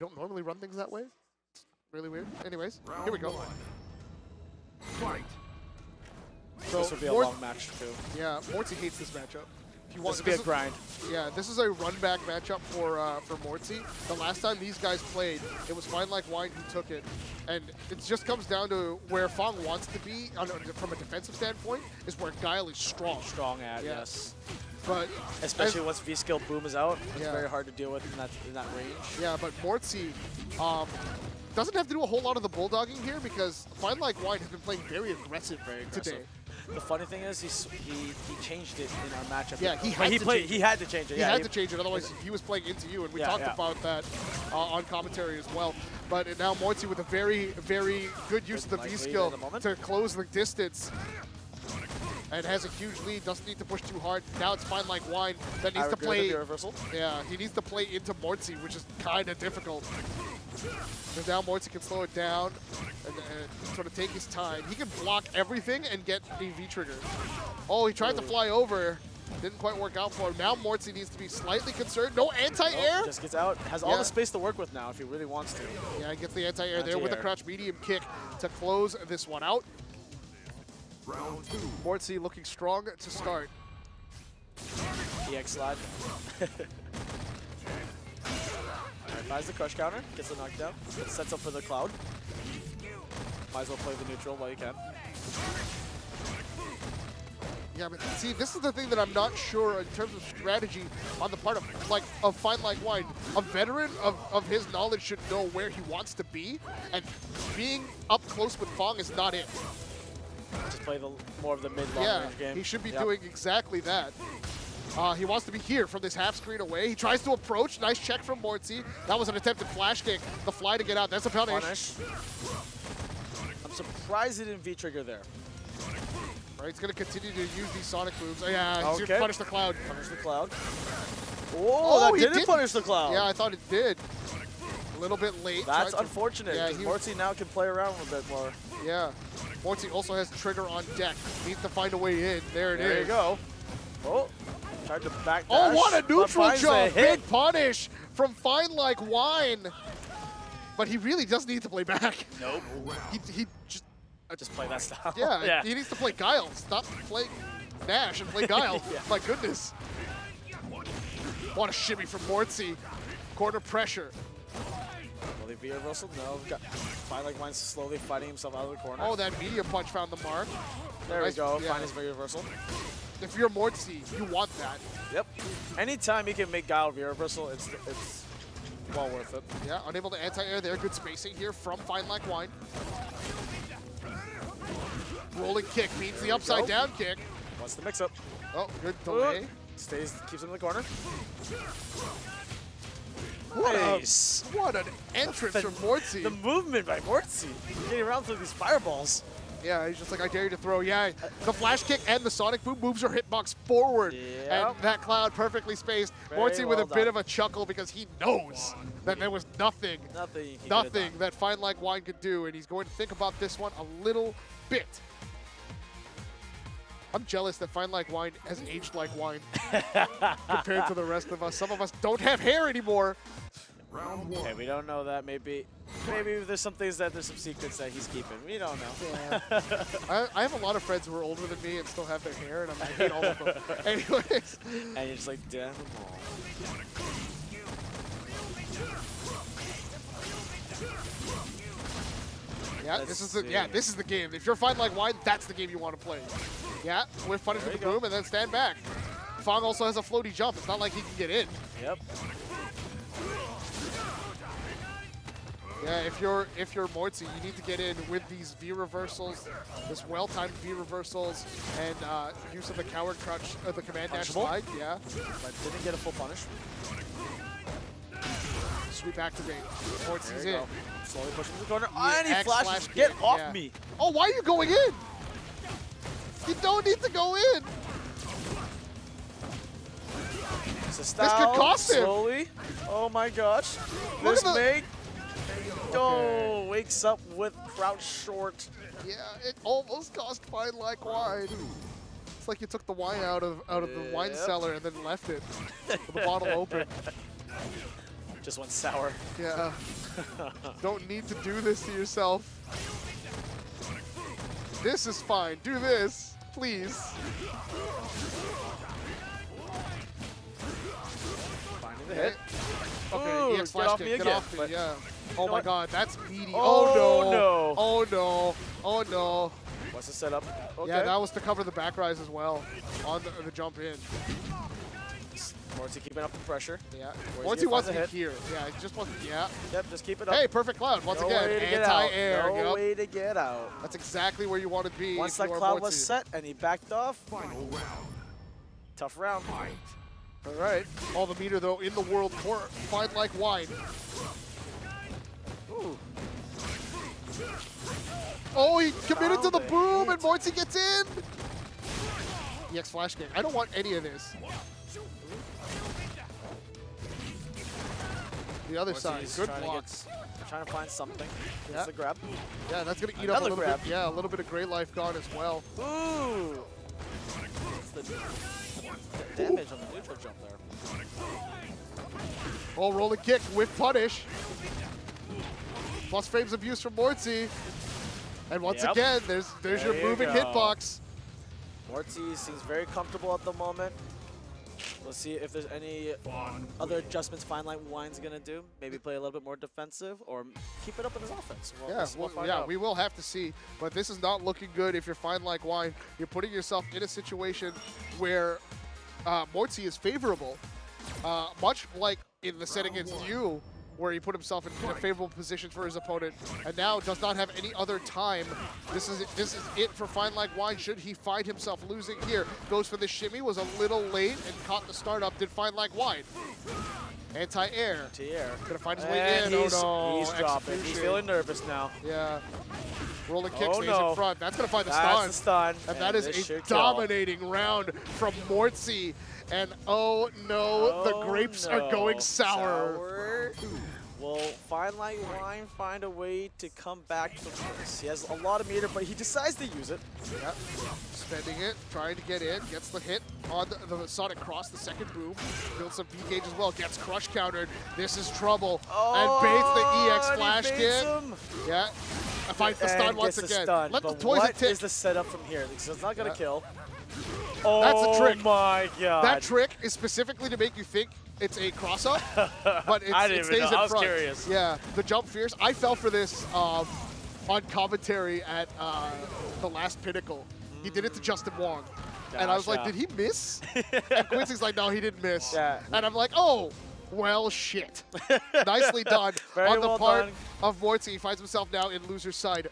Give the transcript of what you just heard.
don't normally run things that way. It's really weird. Anyways, here we go. Fight. So this would be a Mort- long match too. Yeah, Morty hates this matchup. You This would be a grind. Yeah, this is a run back matchup for uh, for Mortsy. The last time these guys played, it was Fine Like Wine who took it, and it just comes down to where Fong wants to be on a, from a defensive standpoint is where Guile is strong. Strong at Yeah. yes. But Especially once V skill boom is out, it's Yeah. very hard to deal with in that in that range. yeah, but Mortsy um, doesn't have to do a whole lot of the bulldogging here because Fine Like Wine has been playing very aggressive, Very today. The funny thing is, he's, he he changed it in our matchup. Yeah, he had he to played. change He it. had to change it. He yeah, had to change it, otherwise he was playing into you, and we Yeah, talked yeah. about that uh, on commentary as well. But now Mortsy with a very, very good use of the Nice V skill at the moment. to close the distance. And has a huge lead, doesn't need to push too hard. Now it's fine like wine that needs I to play. Yeah, he needs to play into Mortsy, which is kind of difficult. Because now Mortsy can slow it down and, and sort of take his time. He can block everything and get a V trigger. Oh, he tried to fly over. Didn't quite work out for him. Now Mortsy needs to be slightly concerned. No anti-air? Nope, just gets out. Has all Yeah. the space to work with now if he really wants to. Yeah, he gets the anti-air there with a crouch medium kick to close this one out. Round two. Mortsy looking strong to start. EX slide. Buys the crush counter, gets the knockdown, sets up for the cloud. Might as well play the neutral while you can. Yeah, but see, this is the thing that I'm not sure in terms of strategy on the part of like of Fine Like Wine. A veteran of, of his knowledge should know where he wants to be, and being up close with Fong is not it. Just play the more of the mid long Yeah, range game. he should be Yep. doing exactly that. Uh, he wants to be here from this half screen away. He tries to approach. Nice check from Mortsy. That was an attempted flash kick. The fly to get out. That's a punish. punish. I'm surprised he didn't V trigger there. Right, he's going to continue to use these sonic moves. Oh, yeah, he's going Okay. to punish the cloud. Punish the cloud. Oh, Oh, that he didn't didn't. punish the cloud. Yeah, I thought it did. A little bit late. That's to- unfortunate Yeah, he- Mortsy now can play around a bit more. Yeah. Morty also has trigger on deck. Needs to find a way in. There it is. There you go. Oh, tried to back Oh, what a neutral finds jump! Big punish from Fine Like Wine. But he really does need to play back. Nope. He, he just, Just play that style. yeah, yeah. he needs to play Guile. Stop playing Nash and play Guile. Yeah. My goodness. What a shimmy from Mortsy. Corner pressure. Will he be a reversal? No. Got, Fine like mine's slowly fighting himself out of the corner. Oh, that media punch found the mark. there nice- we go. yeah. Fine is very reversal. If you're Mortsy, you want that. Yep. Anytime he can make Guile V reversal, it's it's well worth it. Yeah, unable to anti-air there. Good spacing here from Fine Like Wine. Rolling kick beats the upside go. down kick. Wants the mix up. Oh, good delay. Stays, keeps him in the corner. What, Nice. a, what an entrance from Mortsy. The movement by Mortsy. Getting around through these fireballs. Yeah, he's just like, I dare you to throw. Yeah, the flash kick and the sonic boom moves her hitbox forward. Yep. And that cloud perfectly spaced. Very Mortsy with well a bit of a chuckle because he knows that there was nothing, Nothing. Nothing that Fine Like Wine could do. And he's going to think about this one a little bit. I'm jealous that Fine Like Wine has aged like wine compared to the rest of us. Some of us don't have hair anymore. Okay, we don't know that. Maybe, maybe there's some things that there's some secrets that he's keeping. We don't know. Yeah. I, I have a lot of friends who are older than me and still have their hair, and I'm, I hate all of them. Anyways, And you're just like, damn them all. yeah, Let's this is the yeah this is the game. If you're fighting like wine, that's the game you want to play. Yeah, with punish with the go. boom and then stand back. Fong also has a floaty jump. It's not like he can get in. Yep. Yeah, if you're if you're Mortsy, you need to get in with these V reversals, this well-timed V reversals, and uh, use of the coward crutch, uh, the command dash slide. Yeah, But didn't get a full punish. sweep activate. You in. go. Slowly pushing to the corner. Yeah, and he X flashes. slash Get off yeah. me. Oh, why are you going in? You don't need to go in. This could cost him. Slowly. Oh my gosh. Look this at the- make. Oh, wakes up with crouch short. Yeah, it almost cost fine like wine. It's like you took the wine out of out of the wine cellar and then left it with the bottle open. Just went sour. Yeah. Don't need to do this to yourself. This is fine. Do this, please. Finding the hit. Okay, Ooh, EX get off kick. me Get again, off me. but- Yeah. Oh my what? god, that's meaty. Oh, Oh, no. no. Oh no. Oh no. What's the setup? Okay. Yeah, that was to cover the back rise as well on the, the jump in. Morty keeping up the pressure. Yeah. Where's Once he he gonna wasn't hit? here. Yeah, he just wasn't. Yeah. Yep, just keep it up. Hey, perfect cloud. Once no again, way to get out. anti-air. No Yup. way to get out. That's exactly where you want to be. Once that cloud Morty. was set and he backed off, Final round. tough round. Fight. All right. All the meter though in the world for find like wine. Ooh. Oh, he committed to the boom, and Morty gets in. EX flash kick. I don't want any of this. The other side. Good trying to blocks. get- trying to find something. Yeah. That's the grab. Yeah, that's gonna eat up a little grab. bit. Yeah, a little bit of Great life gone as well. Ooh. The, the damage on the neutral jump there. Oh, rolling kick with punish. Plus frames of use from Morty. And once Yep. again, there's there's There your moving go. hitbox. Morty seems very comfortable at the moment. Let's see if there's any Fun. other adjustments Fine Line Wine's gonna do. Maybe play a little bit more defensive or keep it up in his offense. Well, Yeah, we'll- we'll well, yeah, out. we will have to see. But this is not looking good if you're fine like wine. You're putting yourself in a situation where uh, Mortsy is favorable, uh, much like in the set against you, where he put himself in, in a favorable position for his opponent, and now does not have any other time. This is it, this is it for fine like wine. Should he find himself losing here, goes for the shimmy, was a little late and caught the startup. Did fine like wine. Anti-air. Tier. Gonna find his way And in. Oh, he's, oh no. he's dropping. He's feeling nervous now. Yeah. Rolling kick Oh, stays no. in front. That's going to find the That's stun. the stun. And that is a should kill. dominating round from Mortsy. And oh no, the Oh, grapes are going sour. Sour. Will Fine Like Wine find a way to come back from this? He has a lot of meter, but he decides to use it. Yep. Spending it, trying to get in, gets the hit on the, the Sonic Cross, the second boom. Builds some beat gauge as well, gets crush countered. This is trouble. and oh, baits the EX Oh, and he flash baits kick. him. Yeah. Finds the And stun once again. stun. Let the toys what tick. is the setup from here? Because it's not gonna Yeah. kill. That's Oh a trick. Oh my god. That trick is specifically to make you think it's a cross up, but it's, I didn't it stays know. in I was front. curious. Yeah, the jump fierce. I fell for this um, on commentary at uh, the last Pinnacle. He did it to Justin Wong. And I was like, Gotcha. did he miss? and Quincy's like, no, he didn't miss. Yeah. And I'm like, oh, well, shit. Nicely done on the well part done. of Morty. He finds himself now in loser's side.